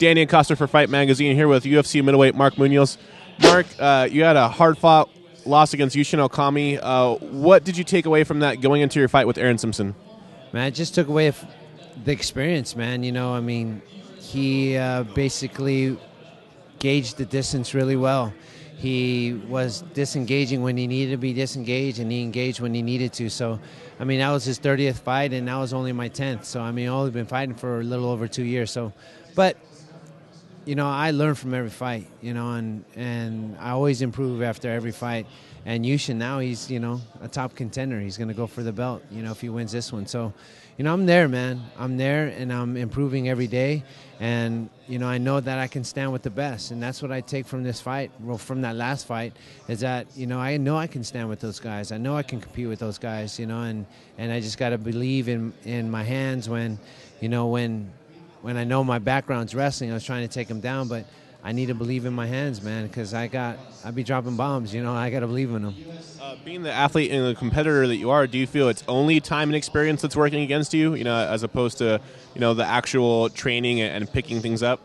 Danny Acosta for Fight Magazine here with UFC middleweight Mark Munoz. Mark, uh, you had a hard fought loss against Yushin Okami. Uh, what did you take away from that going into your fight with Aaron Simpson? Man, I just took away the experience, man. You know, I mean, he uh, basically gauged the distance really well. He was disengaging when he needed to be disengaged, and he engaged when he needed to. So, I mean, that was his 30th fight, and that was only my 10th. So, I mean, I've only been fighting for a little over two years. So, but you know, I learn from every fight, you know, and and I always improve after every fight. And Yushin now he's you know a top contender. He's going to go for the belt, you know, if he wins this one. So, you know, I'm there, man. I'm there, and I'm improving every day. And you know, I know that I can stand with the best, and that's what I take from this fight. Well, from that last fight, is that you know I know I can stand with those guys. I know I can compete with those guys, you know, and and I just got to believe in in my hands when, you know, when when I know my background's wrestling, I was trying to take him down, but I need to believe in my hands, man, because I got I be dropping bombs. You know, I got to believe in them. Uh, being the athlete and the competitor that you are, do you feel it's only time and experience that's working against you? You know, as opposed to you know the actual training and picking things up.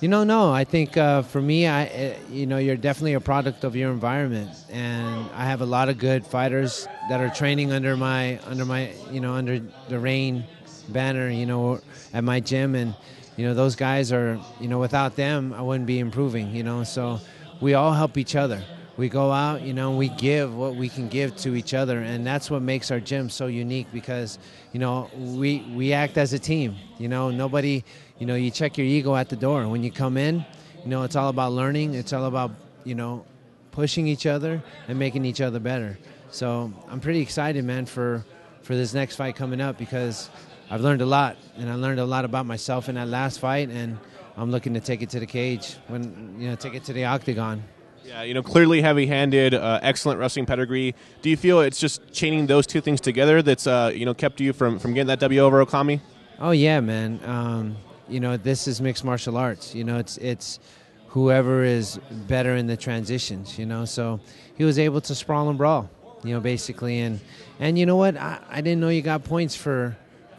You know, no. I think uh, for me, I uh, you know, you're definitely a product of your environment, and I have a lot of good fighters that are training under my under my you know under the Reign banner, you know, at my gym, and you know those guys are, you know, without them, I wouldn't be improving, you know. So we all help each other. We go out, you know, we give what we can give to each other, and that's what makes our gym so unique because, you know, we we act as a team. You know, nobody, you know, you check your ego at the door when you come in. You know, it's all about learning. It's all about, you know, pushing each other and making each other better. So I'm pretty excited, man, for for this next fight coming up because I've learned a lot, and I learned a lot about myself in that last fight, and I'm looking to take it to the cage when you know take it to the octagon. Yeah, you know, clearly heavy-handed, uh, excellent wrestling pedigree. Do you feel it's just chaining those two things together that's uh, you know kept you from from getting that W over Okami? Oh yeah, man. Um, you know, this is mixed martial arts. You know, it's it's whoever is better in the transitions. You know, so he was able to sprawl and brawl. You know, basically, and and you know what? I, I didn't know you got points for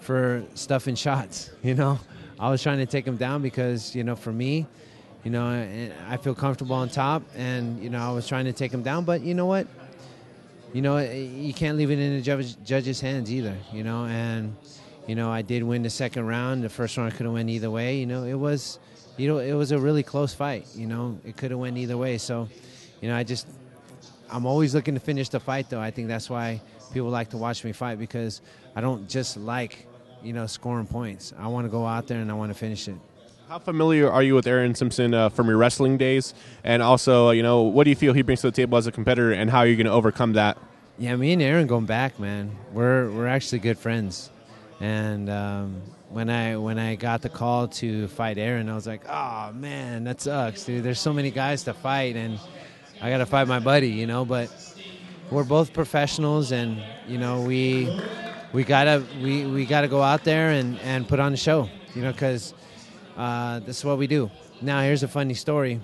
for stuffing shots. You know, I was trying to take him down because you know, for me, you know, I feel comfortable on top, and you know, I was trying to take him down. But you know what? You know, you can't leave it in the judge, judge's hands either. You know, and you know, I did win the second round. The first round I could have went either way. You know, it was, you know, it was a really close fight. You know, it could have went either way. So, you know, I just, I'm always looking to finish the fight, though. I think that's why people like to watch me fight because I don't just like you know, scoring points. I want to go out there and I want to finish it. How familiar are you with Aaron Simpson uh, from your wrestling days? And also, you know, what do you feel he brings to the table as a competitor, and how are you going to overcome that? Yeah, me and Aaron going back, man. We're we're actually good friends, and um, when I when I got the call to fight Aaron, I was like, oh man, that sucks, dude. There's so many guys to fight, and I got to fight my buddy, you know. But we're both professionals, and you know we we gotta we, we gotta go out there and, and put on a show, you know, because uh, that's what we do. Now here's a funny story.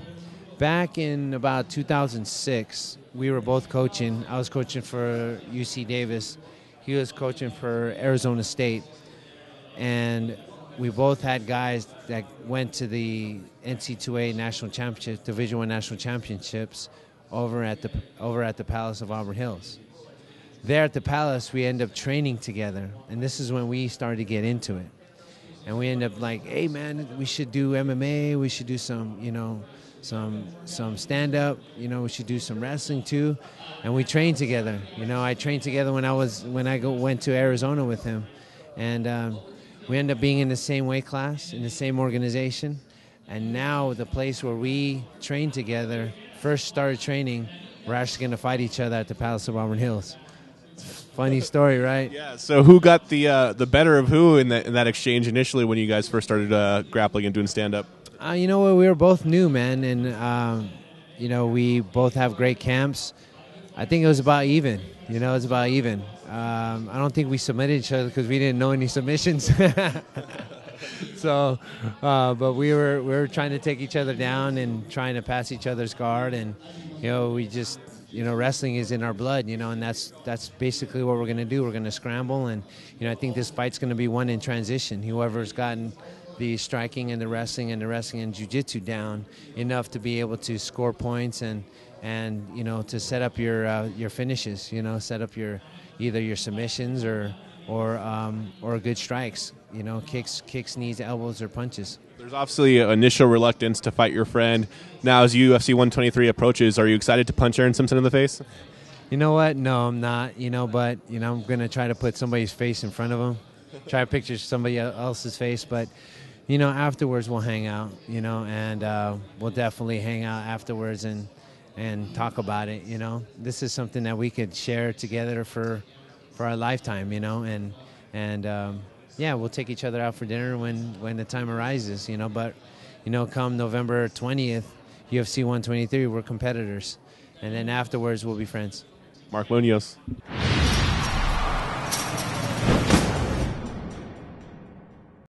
Back in about 2006, we were both coaching. I was coaching for UC Davis. He was coaching for Arizona State, and we both had guys that went to the NC2A national championships, Division One national championships, over at the over at the Palace of Auburn Hills there at the palace, we end up training together, and this is when we started to get into it. And we end up like, hey man, we should do MMA. We should do some, you know, some some stand up. You know, we should do some wrestling too. And we trained together. You know, I trained together when I was when I go, went to Arizona with him, and um, we end up being in the same weight class in the same organization. And now the place where we trained together, first started training, we're actually going to fight each other at the Palace of Auburn Hills. Funny story, right? Yeah. So who got the uh, the better of who in that in that exchange initially when you guys first started uh, grappling and doing stand up? Uh, you know what? We were both new, man, and um, you know we both have great camps. I think it was about even. You know, it's about even. Um, I don't think we submitted each other because we didn't know any submissions. so, uh, but we were we were trying to take each other down and trying to pass each other's guard, and you know we just you know, wrestling is in our blood, you know, and that's that's basically what we're going to do. We're going to scramble, and you know, I think this fight's going to be one in transition. Whoever's gotten the striking and the wrestling and the wrestling and jiu-jitsu down enough to be able to score points and and you know to set up your uh, your finishes you know set up your either your submissions or or um, or good strikes you know kicks kicks knees elbows or punches there's obviously initial reluctance to fight your friend now as UFC 123 approaches are you excited to punch Aaron Simpson in the face you know what no I'm not you know but you know I'm gonna try to put somebody's face in front of him try to picture somebody else's face but you know, afterwards we'll hang out, you know, and uh, we'll definitely hang out afterwards and and talk about it. You know, this is something that we could share together for for our lifetime. You know, and and um, yeah, we'll take each other out for dinner when when the time arises. You know, but you know, come November twentieth, UFC 123, we're competitors, and then afterwards we'll be friends. Mark Munoz.